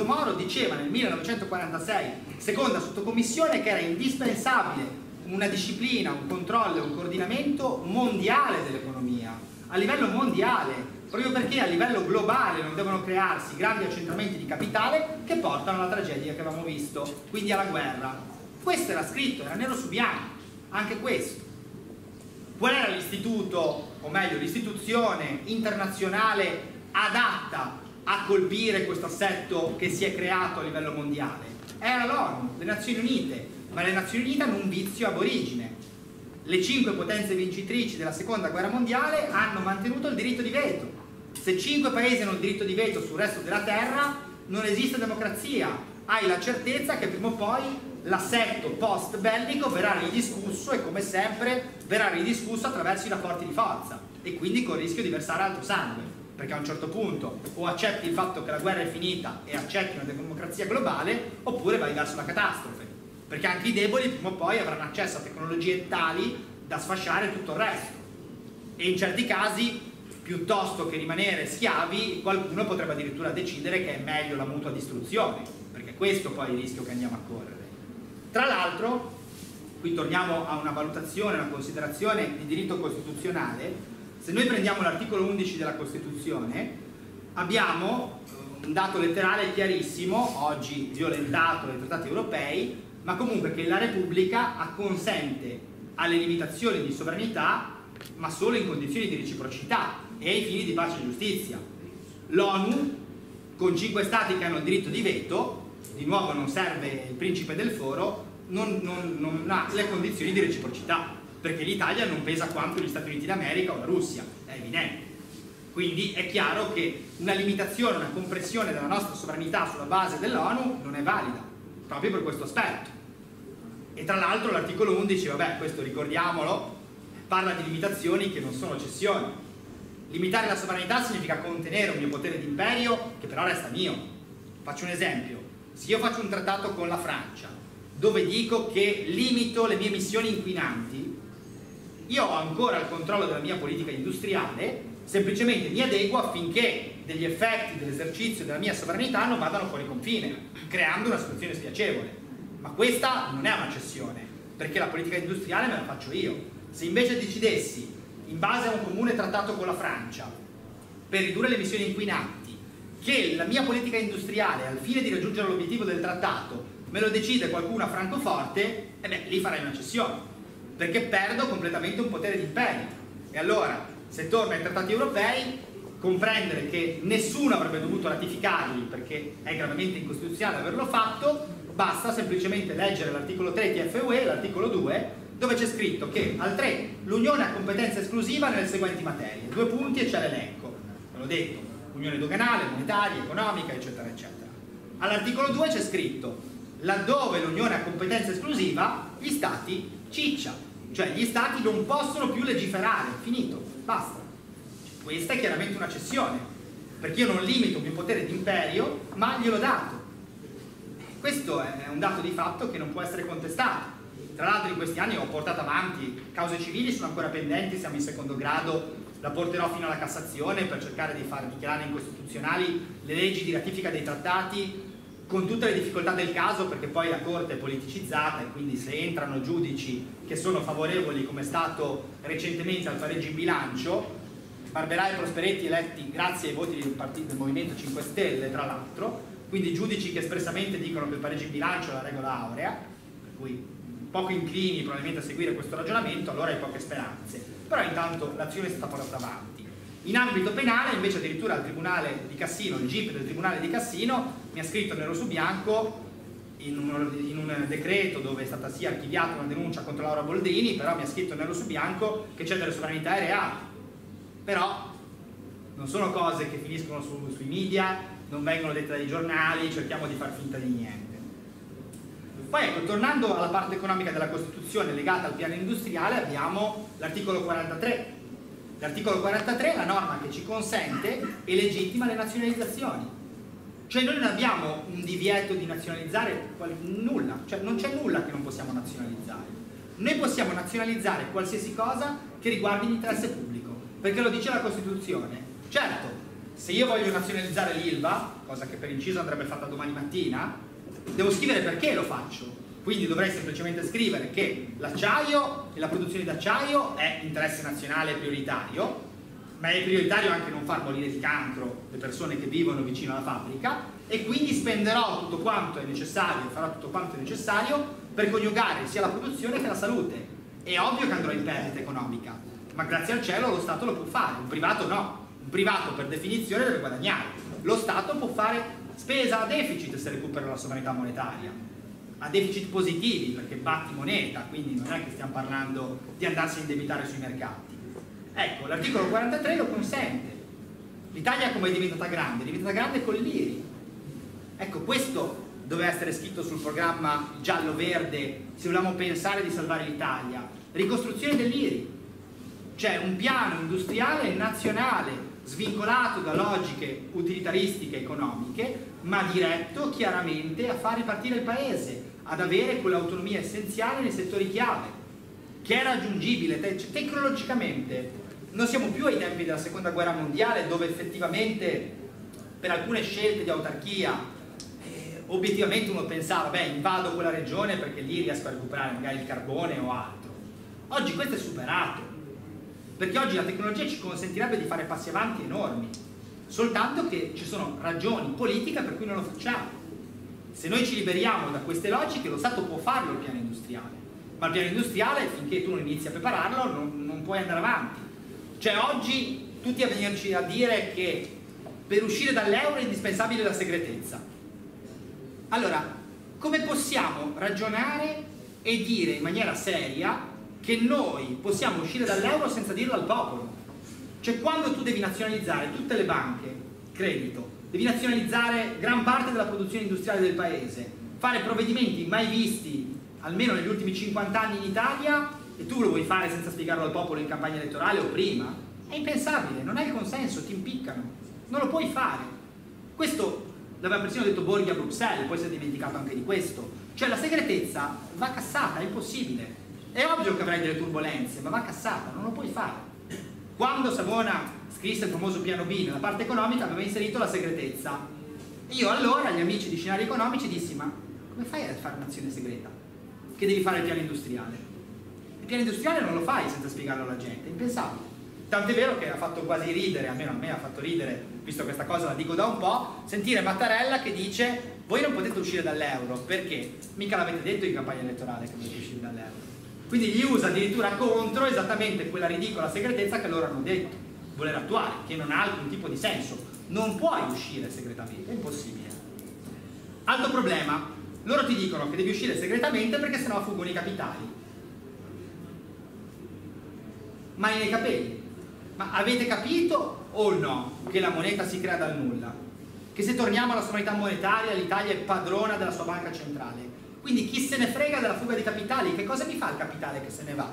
Aldo Moro diceva nel 1946, seconda sottocommissione, che era indispensabile una disciplina, un controllo e un coordinamento mondiale dell'economia, a livello mondiale, proprio perché a livello globale non devono crearsi grandi accentramenti di capitale che portano alla tragedia che avevamo visto, quindi alla guerra. Questo era scritto, era nero su bianco, anche questo. Qual era l'istituto, o meglio l'istituzione internazionale adatta a colpire questo assetto che si è creato a livello mondiale? Era l'ONU, le Nazioni Unite, ma le Nazioni Unite hanno un vizio aborigine. Le cinque potenze vincitrici della seconda guerra mondiale hanno mantenuto il diritto di veto. Se cinque paesi hanno il diritto di veto sul resto della terra, non esiste democrazia. Hai la certezza che prima o poi l'assetto post bellico verrà ridiscusso e come sempre verrà ridiscusso attraverso i rapporti di forza e quindi con il rischio di versare altro sangue perché a un certo punto o accetti il fatto che la guerra è finita e accetti una democrazia globale oppure vai verso la catastrofe perché anche i deboli prima o poi avranno accesso a tecnologie tali da sfasciare tutto il resto. E in certi casi piuttosto che rimanere schiavi qualcuno potrebbe addirittura decidere che è meglio la mutua distruzione perché questo poi è il rischio che andiamo a correre. Tra l'altro, qui torniamo a una valutazione, una considerazione di diritto costituzionale, se noi prendiamo l'articolo 11 della Costituzione, abbiamo un dato letterale chiarissimo, oggi violentato dai trattati europei, ma comunque che la Repubblica acconsente alle limitazioni di sovranità, ma solo in condizioni di reciprocità e ai fini di pace e giustizia. L'ONU, con cinque stati che hanno il diritto di veto, di nuovo non serve il principe del foro, non, non, non ha le condizioni di reciprocità, perché l'Italia non pesa quanto gli Stati Uniti d'America o la Russia, è evidente. Quindi è chiaro che una limitazione, una compressione della nostra sovranità sulla base dell'ONU non è valida, proprio per questo aspetto. E tra l'altro l'articolo 11, vabbè, questo ricordiamolo, parla di limitazioni che non sono cessioni. Limitare la sovranità significa contenere un mio potere d'imperio che però resta mio. Faccio un esempio se io faccio un trattato con la Francia dove dico che limito le mie emissioni inquinanti, io ho ancora il controllo della mia politica industriale, semplicemente mi adeguo affinché degli effetti dell'esercizio della mia sovranità non vadano fuori confine, creando una situazione spiacevole. Ma questa non è una cessione, perché la politica industriale me la faccio io. Se invece decidessi, in base a un comune trattato con la Francia, per ridurre le emissioni inquinanti, che la mia politica industriale al fine di raggiungere l'obiettivo del trattato me lo decide qualcuno a Francoforte, e beh, lì farai una cessione, perché perdo completamente un potere di imperio. E allora, se torno ai trattati europei, comprendere che nessuno avrebbe dovuto ratificarli perché è gravemente incostituzionale averlo fatto, basta semplicemente leggere l'articolo 3 TFUE e l'articolo 2, dove c'è scritto che al 3 l'Unione ha competenza esclusiva nelle seguenti materie, due punti e c'è l'elenco, ve l'ho detto, unione doganale, monetaria, economica, eccetera, eccetera. All'articolo 2 c'è scritto, laddove l'unione ha competenza esclusiva, gli stati ciccia, cioè gli stati non possono più legiferare, finito, basta. Questa è chiaramente una cessione, perché io non limito il mio potere di imperio, ma gliel'ho dato. Questo è un dato di fatto che non può essere contestato. Tra l'altro in questi anni ho portato avanti cause civili, sono ancora pendenti, siamo in secondo grado la porterò fino alla Cassazione per cercare di far dichiarare incostituzionali le leggi di ratifica dei trattati con tutte le difficoltà del caso perché poi la Corte è politicizzata e quindi se entrano giudici che sono favorevoli come è stato recentemente al pareggio in bilancio Barberai e Prosperetti eletti grazie ai voti del, partito, del Movimento 5 Stelle tra l'altro quindi giudici che espressamente dicono che il pareggio in bilancio è la regola aurea per cui poco inclini probabilmente a seguire questo ragionamento allora hai poche speranze però intanto l'azione è stata portata avanti. In ambito penale invece addirittura il Tribunale di Cassino, il GIP del Tribunale di Cassino mi ha scritto nero su bianco in un, in un, decreto dove è stata sì archiviata una denuncia contro Laura Boldrini, però mi ha scritto nero su bianco che c'è delle sovranità reati. Però non sono cose che finiscono su, sui media, non vengono dette dai giornali, cerchiamo di far finta di niente. Poi ecco, tornando alla parte economica della Costituzione legata al piano industriale abbiamo l'articolo 43. L'articolo 43 è la norma che ci consente e legittima le nazionalizzazioni. Cioè noi non abbiamo un divieto di nazionalizzare nulla, cioè non c'è nulla che non possiamo nazionalizzare. Noi possiamo nazionalizzare qualsiasi cosa che riguardi l'interesse pubblico, perché lo dice la Costituzione. Certo, se io voglio nazionalizzare l'ILVA, cosa che per inciso andrebbe fatta domani mattina, devo scrivere perché lo faccio. Quindi dovrei semplicemente scrivere che l'acciaio e la produzione d'acciaio è interesse nazionale prioritario, ma è prioritario anche non far morire di cancro le persone che vivono vicino alla fabbrica e quindi spenderò tutto quanto è necessario, farò tutto quanto è necessario per coniugare sia la produzione che la salute. È ovvio che andrò in perdita economica, ma grazie al cielo lo Stato lo può fare, un privato no. Un privato per definizione deve guadagnare. Lo Stato può fare spesa a deficit se recupera la sovranità monetaria, a deficit positivi perché batti moneta, quindi non è che stiamo parlando di andarsi a indebitare sui mercati. Ecco, l'articolo 43 lo consente. L'Italia come è diventata grande? È diventata grande con l'IRI. Ecco, questo doveva essere scritto sul programma giallo-verde se volevamo pensare di salvare l'Italia. Ricostruzione dell'IRI. Cioè un piano industriale nazionale svincolato da logiche utilitaristiche economiche, ma diretto chiaramente a far ripartire il paese, ad avere quell'autonomia essenziale nei settori chiave, che è raggiungibile te tecnologicamente. Non siamo più ai tempi della seconda guerra mondiale dove effettivamente per alcune scelte di autarchia eh, obiettivamente uno pensava, beh invado quella regione perché lì riesco a recuperare magari il carbone o altro. Oggi questo è superato, perché oggi la tecnologia ci consentirebbe di fare passi avanti enormi, soltanto che ci sono ragioni politiche per cui non lo facciamo. Se noi ci liberiamo da queste logiche, lo Stato può farlo il piano industriale, ma il piano industriale, finché tu non inizi a prepararlo, non, non puoi andare avanti. Cioè oggi tutti a venirci a dire che per uscire dall'euro è indispensabile la segretezza. Allora, come possiamo ragionare e dire in maniera seria che noi possiamo uscire dall'euro senza dirlo al popolo. Cioè quando tu devi nazionalizzare tutte le banche, credito, devi nazionalizzare gran parte della produzione industriale del paese, fare provvedimenti mai visti almeno negli ultimi 50 anni in Italia e tu lo vuoi fare senza spiegarlo al popolo in campagna elettorale o prima, è impensabile, non hai il consenso, ti impiccano, non lo puoi fare. Questo l'aveva persino detto Borghi a Bruxelles, poi si è dimenticato anche di questo. Cioè la segretezza va cassata, è impossibile. È ovvio che avrai delle turbulenze, ma va cassata, non lo puoi fare. Quando Savona scrisse il famoso piano B nella parte economica aveva inserito la segretezza. Io allora agli amici di scenari economici dissi ma come fai a fare un'azione segreta? Che devi fare il piano industriale? Piano industriale non lo fai senza spiegarlo alla gente, è impensabile. Tant'è vero che ha fatto quasi ridere, almeno a me ha fatto ridere, visto questa cosa la dico da un po', sentire Mattarella che dice voi non potete uscire dall'euro, perché? Mica l'avete detto in campagna elettorale che potete uscire dall'euro. Quindi gli usa addirittura contro esattamente quella ridicola segretezza che loro hanno detto, voler attuare, che non ha alcun tipo di senso. Non puoi uscire segretamente, è impossibile. Altro problema, loro ti dicono che devi uscire segretamente perché sennò fuggono i capitali. Mani nei capelli. Ma avete capito o no che la moneta si crea dal nulla? Che se torniamo alla sovranità monetaria l'Italia è padrona della sua banca centrale quindi chi se ne frega della fuga di capitali? Che cosa mi fa il capitale che se ne va?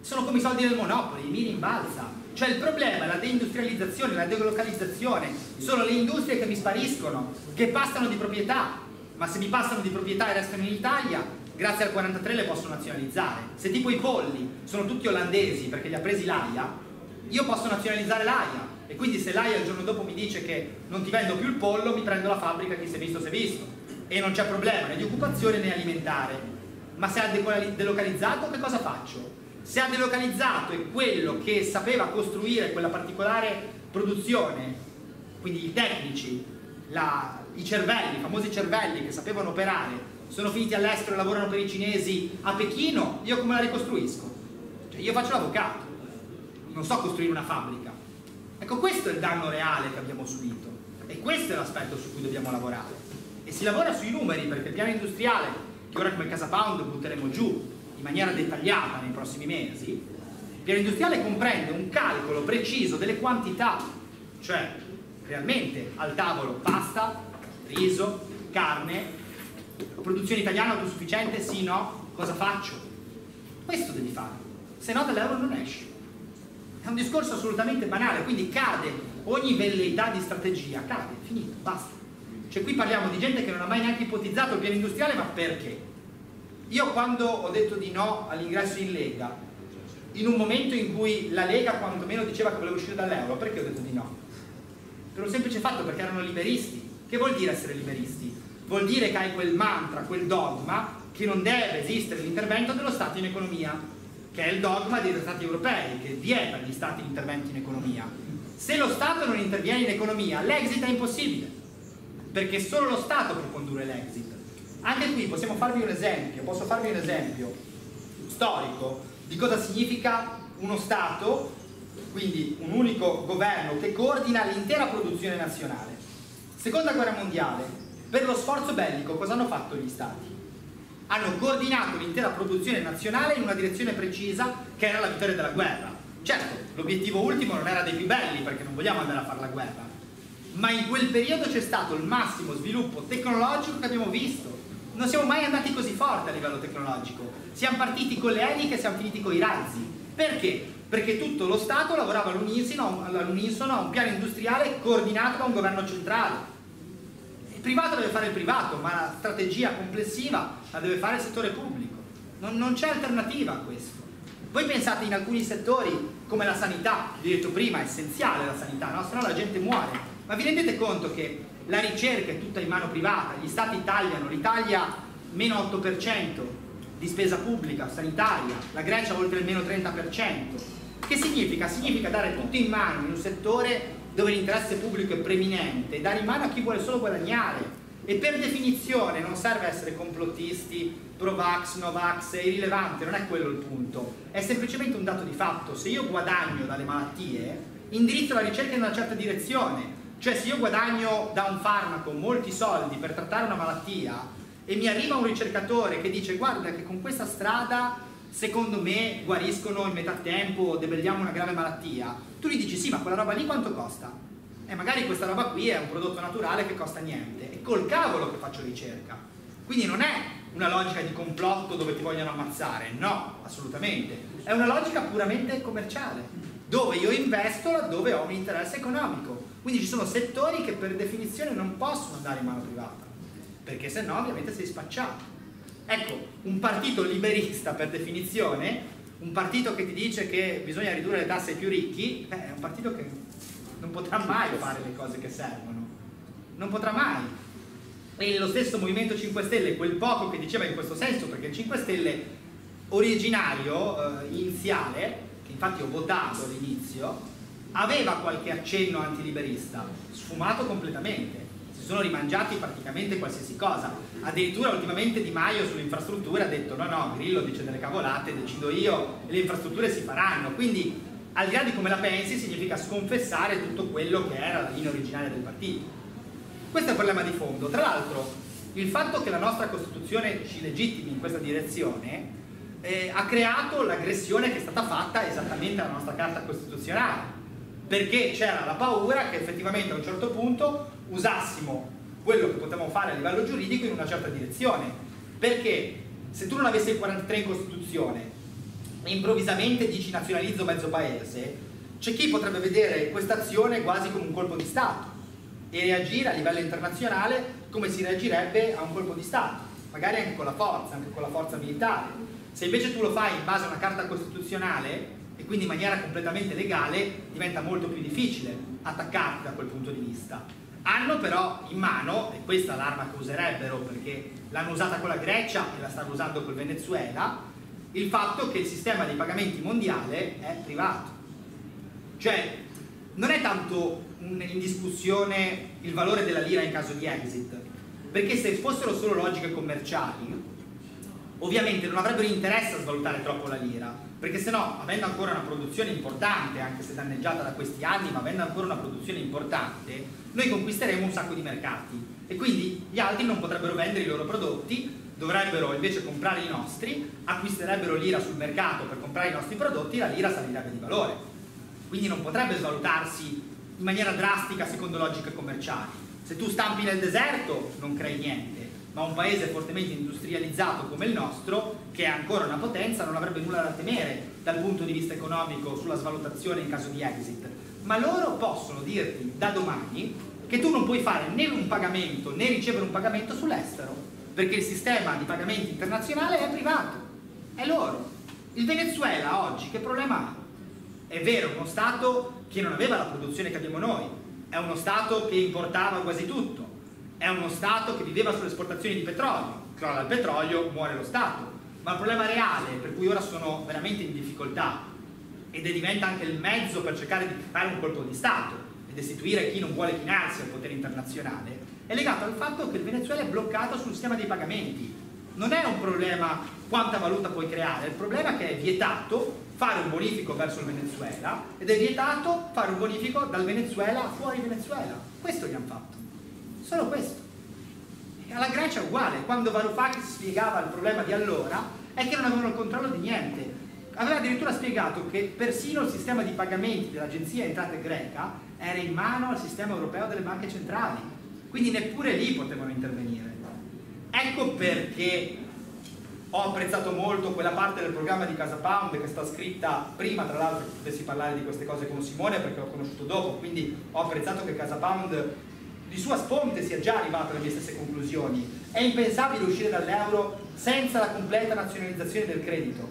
Sono come i soldi del Monopoli, mi rimbalza. Cioè il problema è la deindustrializzazione, la delocalizzazione. Sono le industrie che mi spariscono, che passano di proprietà. Ma se mi passano di proprietà e restano in Italia, grazie al 43 le posso nazionalizzare. Se tipo i polli sono tutti olandesi perché li ha presi l'AIA, io posso nazionalizzare l'AIA. E quindi se l'AIA il giorno dopo mi dice che non ti vendo più il pollo, mi prendo la fabbrica, chi si è visto si è visto e non c'è problema né di occupazione né alimentare. Ma se ha delocalizzato che cosa faccio? Se ha delocalizzato è quello che sapeva costruire quella particolare produzione, quindi i tecnici, la, i cervelli, i famosi cervelli che sapevano operare, sono finiti all'estero e lavorano per i cinesi a Pechino, io come la ricostruisco? Cioè io faccio l'avvocato, non so costruire una fabbrica. Ecco questo è il danno reale che abbiamo subito e questo è l'aspetto su cui dobbiamo lavorare e si lavora sui numeri perché il piano industriale che ora come Casa Pound butteremo giù in maniera dettagliata nei prossimi mesi il piano industriale comprende un calcolo preciso delle quantità cioè realmente al tavolo pasta, riso, carne produzione italiana autosufficiente, sì, no? cosa faccio? questo devi fare se no dall'euro non esci è un discorso assolutamente banale quindi cade ogni velleità di strategia cade, finito, basta cioè qui parliamo di gente che non ha mai neanche ipotizzato il piano industriale, ma perché? Io quando ho detto di no all'ingresso in Lega, in un momento in cui la Lega quantomeno diceva che voleva uscire dall'euro, perché ho detto di no? per un semplice fatto perché erano liberisti. Che vuol dire essere liberisti? Vuol dire che hai quel mantra, quel dogma che non deve esistere l'intervento dello Stato in economia, che è il dogma dei trattati europei, che vieta agli Stati l'intervento in economia. Se lo Stato non interviene in economia, l'exit è impossibile, perché solo lo Stato può condurre l'exit. Anche qui possiamo farvi un esempio, posso farvi un esempio storico di cosa significa uno Stato, quindi un unico governo che coordina l'intera produzione nazionale. Seconda guerra mondiale, per lo sforzo bellico cosa hanno fatto gli Stati? Hanno coordinato l'intera produzione nazionale in una direzione precisa che era la vittoria della guerra. Certo, l'obiettivo ultimo non era dei più belli perché non vogliamo andare a fare la guerra, ma in quel periodo c'è stato il massimo sviluppo tecnologico che abbiamo visto. Non siamo mai andati così forte a livello tecnologico. Siamo partiti con le eliche e siamo finiti con i razzi. Perché? Perché tutto lo Stato lavorava all'unisono a un piano industriale coordinato da un governo centrale. Privato deve fare il privato, ma la strategia complessiva la deve fare il settore pubblico. Non, non c'è alternativa a questo. Voi pensate in alcuni settori come la sanità, vi ho detto prima, è essenziale la sanità, no? se la gente muore. Ma vi rendete conto che la ricerca è tutta in mano privata, gli stati tagliano, l'Italia meno 8% di spesa pubblica sanitaria, la Grecia oltre il meno 30%. Che significa? Significa dare tutto in mano in un settore dove l'interesse pubblico è preminente, dare in mano a chi vuole solo guadagnare. E per definizione non serve essere complottisti, pro-vax, no-vax, è irrilevante, non è quello il punto. È semplicemente un dato di fatto. Se io guadagno dalle malattie, indirizzo la ricerca in una certa direzione cioè se io guadagno da un farmaco molti soldi per trattare una malattia e mi arriva un ricercatore che dice guarda che con questa strada secondo me guariscono in metà tempo o debelliamo una grave malattia, tu gli dici sì ma quella roba lì quanto costa? E magari questa roba qui è un prodotto naturale che costa niente, è col cavolo che faccio ricerca. Quindi non è una logica di complotto dove ti vogliono ammazzare, no, assolutamente. È una logica puramente commerciale, dove io investo laddove ho un interesse economico quindi ci sono settori che per definizione non possono andare in mano privata, perché se no ovviamente sei spacciato. Ecco, un partito liberista per definizione, un partito che ti dice che bisogna ridurre le tasse ai più ricchi, è un partito che non potrà mai fare le cose che servono. Non potrà mai. E lo stesso Movimento 5 Stelle, quel poco che diceva in questo senso, perché il 5 Stelle originario, eh, iniziale, che infatti ho votato all'inizio, aveva qualche accenno antiliberista, sfumato completamente. Sono rimangiati praticamente qualsiasi cosa. Addirittura ultimamente Di Maio sulle infrastrutture ha detto no no, Grillo dice delle cavolate, decido io e le infrastrutture si faranno. Quindi al di là di come la pensi significa sconfessare tutto quello che era la linea originaria del partito. Questo è un problema di fondo. Tra l'altro il fatto che la nostra Costituzione ci legittimi in questa direzione eh, ha creato l'aggressione che è stata fatta esattamente alla nostra Carta Costituzionale perché c'era la paura che effettivamente a un certo punto usassimo quello che potevamo fare a livello giuridico in una certa direzione perché se tu non avessi il 43 in Costituzione e improvvisamente dici nazionalizzo mezzo paese c'è chi potrebbe vedere questa azione quasi come un colpo di Stato e reagire a livello internazionale come si reagirebbe a un colpo di Stato magari anche con la forza, anche con la forza militare se invece tu lo fai in base a una carta costituzionale e quindi in maniera completamente legale diventa molto più difficile attaccarti da quel punto di vista. Hanno però in mano, e questa è l'arma che userebbero perché l'hanno usata con la Grecia e la stanno usando col Venezuela, il fatto che il sistema dei pagamenti mondiale è privato. Cioè, non è tanto in discussione il valore della lira in caso di exit, perché se fossero solo logiche commerciali, ovviamente non avrebbero interesse a svalutare troppo la lira, perché se no, avendo ancora una produzione importante, anche se danneggiata da questi anni, ma avendo ancora una produzione importante, noi conquisteremo un sacco di mercati e quindi gli altri non potrebbero vendere i loro prodotti, dovrebbero invece comprare i nostri, acquisterebbero l'ira sul mercato per comprare i nostri prodotti la lira salirebbe di valore. Quindi non potrebbe svalutarsi in maniera drastica secondo logiche commerciali. Se tu stampi nel deserto non crei niente, ma un paese fortemente industrializzato come il nostro, che è ancora una potenza, non avrebbe nulla da temere dal punto di vista economico sulla svalutazione in caso di exit. Ma loro possono dirti da domani che tu non puoi fare né un pagamento né ricevere un pagamento sull'estero, perché il sistema di pagamenti internazionale è privato, è loro. Il Venezuela oggi che problema ha? È vero, uno Stato che non aveva la produzione che abbiamo noi, è uno Stato che importava quasi tutto, è uno Stato che viveva sulle esportazioni di petrolio, crolla il petrolio, muore lo Stato. Ma il problema reale, per cui ora sono veramente in difficoltà, ed è diventa anche il mezzo per cercare di fare un colpo di Stato e destituire chi non vuole chinarsi al potere internazionale, è legato al fatto che il Venezuela è bloccato sul sistema dei pagamenti. Non è un problema quanta valuta puoi creare, il problema è che è vietato fare un bonifico verso il Venezuela ed è vietato fare un bonifico dal Venezuela fuori Venezuela. Questo gli hanno fatto. Solo questo. Alla Grecia è uguale. Quando Varoufakis spiegava il problema di allora è che non avevano il controllo di niente. Aveva addirittura spiegato che persino il sistema di pagamenti dell'agenzia entrate greca era in mano al sistema europeo delle banche centrali. Quindi neppure lì potevano intervenire. Ecco perché ho apprezzato molto quella parte del programma di Casa Pound che è stata scritta prima tra l'altro che potessi parlare di queste cose con Simone perché l'ho conosciuto dopo quindi ho apprezzato che Casa Pound di sua sponte sia già arrivato alle mie stesse conclusioni. È impensabile uscire dall'euro senza la completa nazionalizzazione del credito.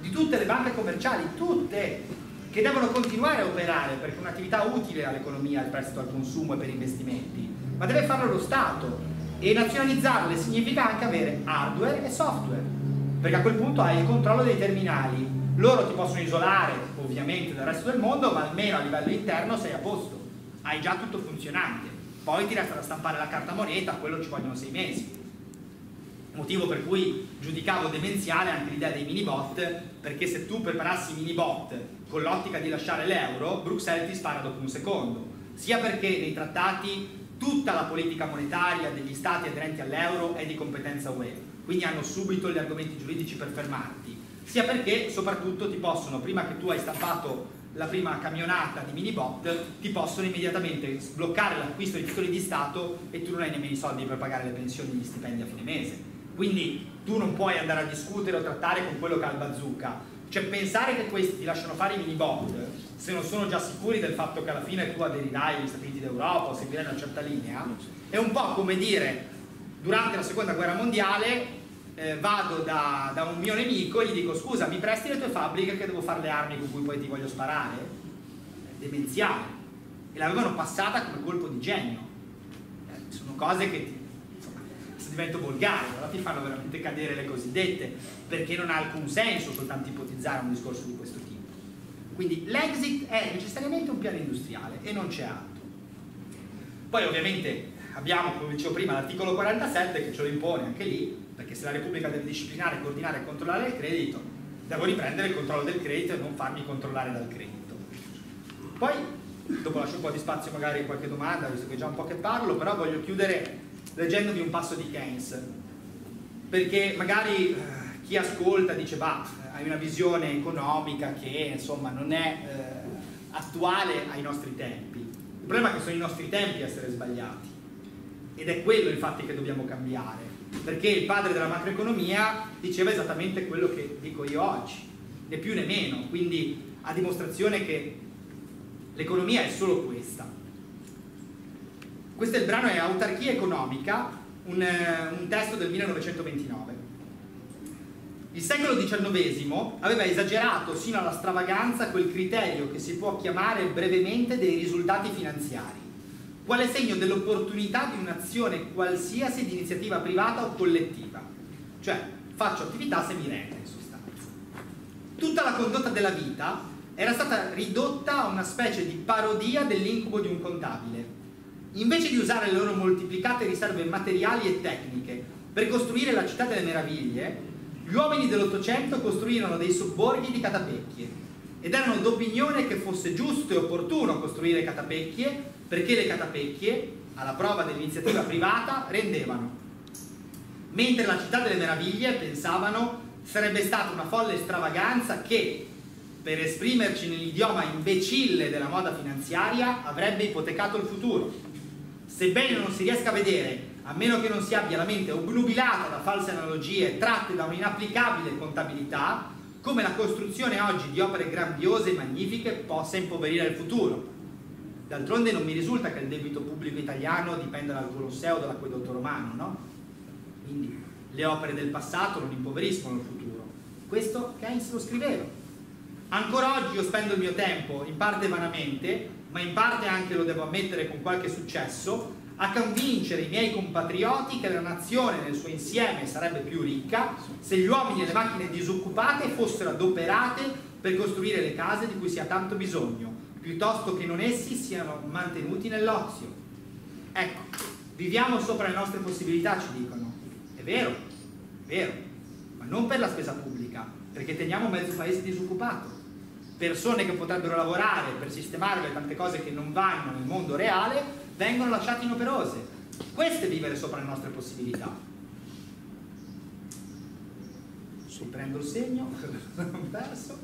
Di tutte le banche commerciali tutte che devono continuare a operare perché è un'attività utile all'economia il prestito al consumo e per investimenti. Ma deve farlo lo Stato. E nazionalizzarle significa anche avere hardware e software perché a quel punto hai il controllo dei terminali. Loro ti possono isolare ovviamente dal resto del mondo ma almeno a livello interno sei a posto. Hai già tutto funzionante poi ti resta da stampare la carta moneta quello ci vogliono sei mesi. Motivo per cui giudicavo demenziale anche l'idea dei mini bot perché se tu preparassi i mini bot con l'ottica di lasciare l'euro Bruxelles ti spara dopo un secondo. Sia perché nei trattati tutta la politica monetaria degli stati aderenti all'euro è di competenza UE, quindi hanno subito gli argomenti giuridici per fermarti, sia perché soprattutto ti possono, prima che tu hai stampato la prima camionata di mini bot, ti possono immediatamente sbloccare l'acquisto di titoli di Stato e tu non hai nemmeno i soldi per pagare le pensioni e gli stipendi a fine mese. Quindi tu non puoi andare a discutere o trattare con quello che ha il bazooka. Cioè pensare che questi ti lasciano fare i mini bot se non sono già sicuri del fatto che alla fine tu aderirai agli Stati Uniti d'Europa o seguirai una certa linea, è un po' come dire durante la seconda guerra mondiale eh, vado da, da, un mio nemico e gli dico scusa mi presti le tue fabbriche che devo fare le armi con cui poi ti voglio sparare? È demenziale. E l'avevano passata come colpo di genio. Eh, sono cose che ti, insomma, se divento volgare, allora ti fanno veramente cadere le cosiddette, perché non ha alcun senso soltanto ipotizzare un discorso di questo tipo. Quindi l'exit è necessariamente un piano industriale e non c'è altro. Poi ovviamente abbiamo, come dicevo prima, l'articolo 47 che ce lo impone anche lì, perché se la Repubblica deve disciplinare, coordinare e controllare il credito, devo riprendere il controllo del credito e non farmi controllare dal credito. Poi, dopo lascio un po' di spazio magari a qualche domanda, visto che già un po' che parlo, però voglio chiudere leggendovi un passo di Keynes, perché magari eh, chi ascolta dice, bah, hai una visione economica che insomma non è eh, attuale ai nostri tempi. Il problema è che sono i nostri tempi a essere sbagliati ed è quello infatti che dobbiamo cambiare, perché il padre della macroeconomia diceva esattamente quello che dico io oggi, né più né meno, quindi a dimostrazione che l'economia è solo questa. Questo è il brano è Autarchia economica, un, eh, un testo del 1929. Il secolo XIX aveva esagerato sino alla stravaganza quel criterio che si può chiamare brevemente dei risultati finanziari, quale segno dell'opportunità di un'azione qualsiasi di iniziativa privata o collettiva, cioè faccio attività se mi rende in sostanza. Tutta la condotta della vita era stata ridotta a una specie di parodia dell'incubo di un contabile. Invece di usare le loro moltiplicate riserve materiali e tecniche per costruire la città delle meraviglie, gli uomini dell'Ottocento costruirono dei sobborghi di catapecchie ed erano d'opinione che fosse giusto e opportuno costruire catapecchie perché le catapecchie, alla prova dell'iniziativa privata, rendevano. Mentre la città delle meraviglie pensavano sarebbe stata una folle stravaganza che, per esprimerci nell'idioma imbecille della moda finanziaria, avrebbe ipotecato il futuro. Sebbene non si riesca a vedere a meno che non si abbia la mente obnubilata da false analogie tratte da un'inapplicabile contabilità, come la costruzione oggi di opere grandiose e magnifiche possa impoverire il futuro. D'altronde non mi risulta che il debito pubblico italiano dipenda dal Colosseo o dall'acquedotto romano, no? Quindi le opere del passato non impoveriscono il futuro. Questo Keynes lo scriveva. Ancora oggi io spendo il mio tempo, in parte vanamente, ma in parte anche lo devo ammettere con qualche successo, a convincere i miei compatrioti che la nazione nel suo insieme sarebbe più ricca se gli uomini e le macchine disoccupate fossero adoperate per costruire le case di cui si ha tanto bisogno, piuttosto che non essi siano mantenuti nell'ozio. Ecco, viviamo sopra le nostre possibilità, ci dicono. È vero, è vero, ma non per la spesa pubblica, perché teniamo mezzo paese disoccupato. Persone che potrebbero lavorare per sistemare le tante cose che non vanno nel mondo reale vengono lasciate inoperose. Questo è vivere sopra le nostre possibilità. Riprendo il segno, non perso.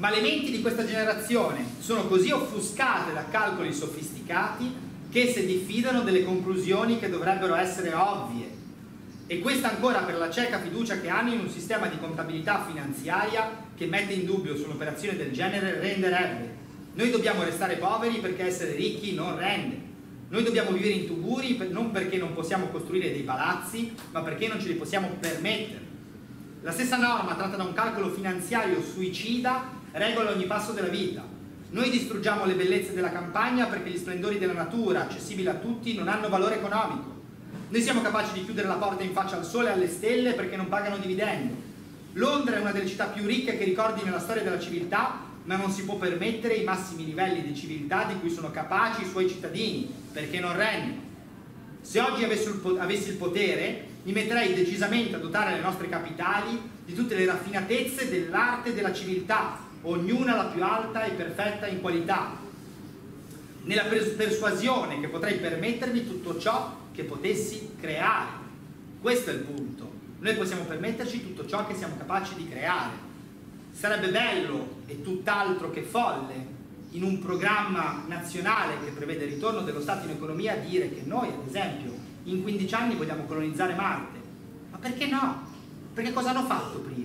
Ma le menti di questa generazione sono così offuscate da calcoli sofisticati che si diffidano delle conclusioni che dovrebbero essere ovvie. E questa ancora per la cieca fiducia che hanno in un sistema di contabilità finanziaria che mette in dubbio su un'operazione del genere renderebbe. Noi dobbiamo restare poveri perché essere ricchi non rende. Noi dobbiamo vivere in tuburi non perché non possiamo costruire dei palazzi, ma perché non ce li possiamo permettere. La stessa norma, tratta da un calcolo finanziario suicida, regola ogni passo della vita. Noi distruggiamo le bellezze della campagna perché gli splendori della natura, accessibili a tutti, non hanno valore economico. Noi siamo capaci di chiudere la porta in faccia al sole e alle stelle perché non pagano dividendo. Londra è una delle città più ricche che ricordi nella storia della civiltà ma non si può permettere i massimi livelli di civiltà di cui sono capaci i suoi cittadini, perché non regno. Se oggi avessi il potere, mi metterei decisamente a dotare le nostre capitali di tutte le raffinatezze dell'arte e della civiltà, ognuna la più alta e perfetta in qualità, nella persuasione che potrei permettermi tutto ciò che potessi creare. Questo è il punto. Noi possiamo permetterci tutto ciò che siamo capaci di creare Sarebbe bello e tutt'altro che folle in un programma nazionale che prevede il ritorno dello Stato in economia dire che noi, ad esempio, in 15 anni vogliamo colonizzare Marte. Ma perché no? Perché cosa hanno fatto prima?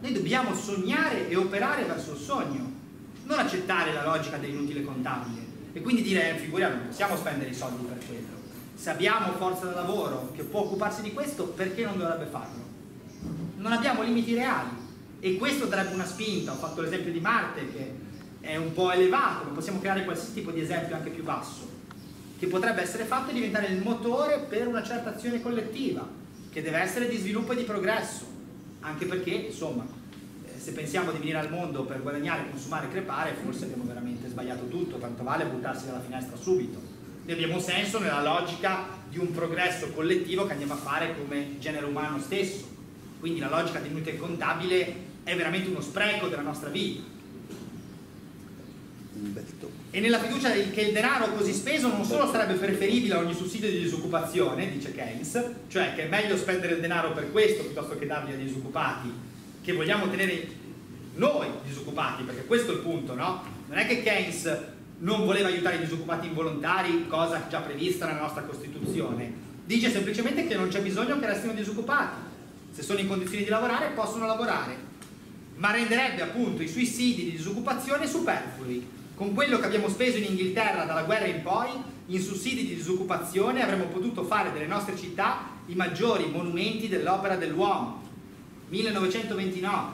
Noi dobbiamo sognare e operare verso il sogno, non accettare la logica dell'inutile contabile e quindi dire, eh, figuriamo, non possiamo spendere i soldi per quello. Se abbiamo forza da lavoro che può occuparsi di questo, perché non dovrebbe farlo? Non abbiamo limiti reali e questo darebbe una spinta, ho fatto l'esempio di Marte che è un po' elevato, ma possiamo creare qualsiasi tipo di esempio anche più basso, che potrebbe essere fatto e diventare il motore per una certa azione collettiva, che deve essere di sviluppo e di progresso, anche perché, insomma, eh, se pensiamo di venire al mondo per guadagnare, consumare e crepare, forse abbiamo veramente sbagliato tutto, tanto vale buttarsi dalla finestra subito. Ne abbiamo senso nella logica di un progresso collettivo che andiamo a fare come genere umano stesso. Quindi la logica di inutile contabile è veramente uno spreco della nostra vita. E nella fiducia che il denaro così speso non solo sarebbe preferibile a ogni sussidio di disoccupazione, dice Keynes, cioè che è meglio spendere il denaro per questo piuttosto che dargli ai disoccupati, che vogliamo tenere noi disoccupati, perché questo è il punto, no? Non è che Keynes non voleva aiutare i disoccupati involontari, cosa già prevista nella nostra Costituzione, dice semplicemente che non c'è bisogno che restino disoccupati, se sono in condizioni di lavorare possono lavorare. Ma renderebbe appunto i sussidi di disoccupazione superflui. Con quello che abbiamo speso in Inghilterra dalla guerra in poi, in sussidi di disoccupazione avremmo potuto fare delle nostre città i maggiori monumenti dell'opera dell'uomo. 1929.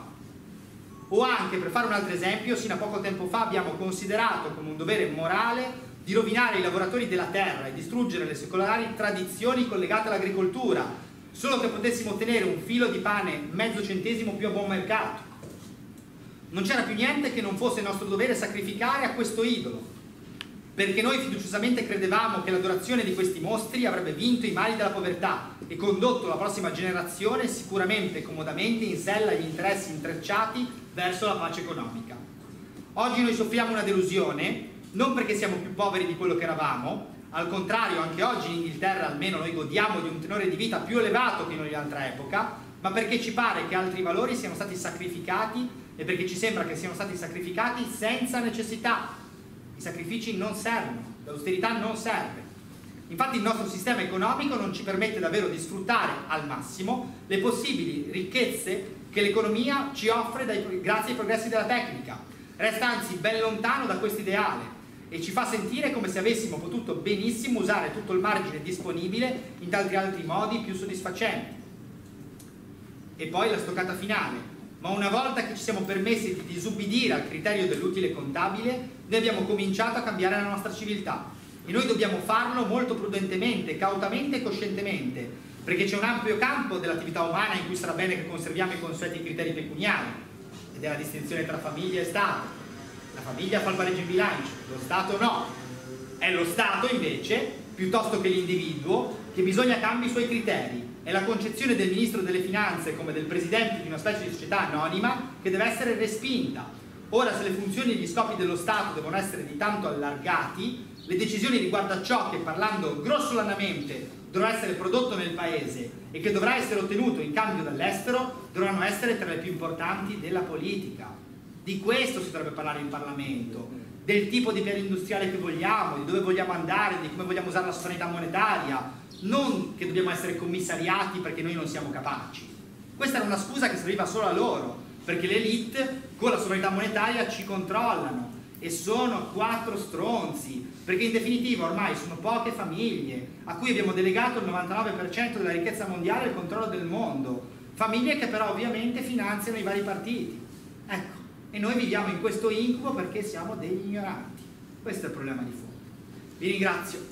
O anche, per fare un altro esempio, sino a poco tempo fa abbiamo considerato come un dovere morale di rovinare i lavoratori della terra e distruggere le secolari tradizioni collegate all'agricoltura, solo che potessimo ottenere un filo di pane mezzo centesimo più a buon mercato. Non c'era più niente che non fosse nostro dovere sacrificare a questo idolo, perché noi fiduciosamente credevamo che l'adorazione di questi mostri avrebbe vinto i mali della povertà e condotto la prossima generazione sicuramente e comodamente in sella agli interessi intrecciati verso la pace economica. Oggi noi soffriamo una delusione, non perché siamo più poveri di quello che eravamo, al contrario anche oggi in Inghilterra almeno noi godiamo di un tenore di vita più elevato che in ogni altra epoca, ma perché ci pare che altri valori siano stati sacrificati e perché ci sembra che siano stati sacrificati senza necessità. I sacrifici non servono, l'austerità non serve. Infatti il nostro sistema economico non ci permette davvero di sfruttare al massimo le possibili ricchezze che l'economia ci offre dai, grazie ai progressi della tecnica. Resta anzi ben lontano da questo ideale e ci fa sentire come se avessimo potuto benissimo usare tutto il margine disponibile in tanti altri modi più soddisfacenti. E poi la stoccata finale, ma una volta che ci siamo permessi di disubbidire al criterio dell'utile contabile, Noi abbiamo cominciato a cambiare la nostra civiltà e noi dobbiamo farlo molto prudentemente, cautamente e coscientemente, perché c'è un ampio campo dell'attività umana in cui sarà bene che conserviamo i consueti criteri pecuniari ed è la distinzione tra famiglia e Stato. La famiglia fa il pareggio in bilancio, lo Stato no. È lo Stato invece, piuttosto che l'individuo, che bisogna cambi i suoi criteri. È la concezione del Ministro delle Finanze come del Presidente di una specie di società anonima che deve essere respinta. Ora se le funzioni e gli scopi dello Stato devono essere di tanto allargati, le decisioni riguardo a ciò che parlando grossolanamente dovrà essere prodotto nel paese e che dovrà essere ottenuto in cambio dall'estero dovranno essere tra le più importanti della politica. Di questo si dovrebbe parlare in Parlamento, del tipo di piano industriale che vogliamo, di dove vogliamo andare, di come vogliamo usare la sovranità monetaria, non che dobbiamo essere commissariati perché noi non siamo capaci. Questa era una scusa che serviva solo a loro, perché le elite con la sovranità monetaria ci controllano e sono quattro stronzi, perché in definitiva ormai sono poche famiglie a cui abbiamo delegato il 99% della ricchezza mondiale e il controllo del mondo, famiglie che però ovviamente finanziano i vari partiti. Ecco, e noi viviamo in questo incubo perché siamo degli ignoranti. Questo è il problema di fondo. Vi ringrazio.